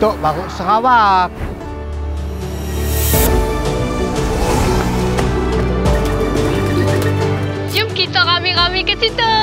untuk Baruk Sarawak. Jom kita rami-rami ke situ.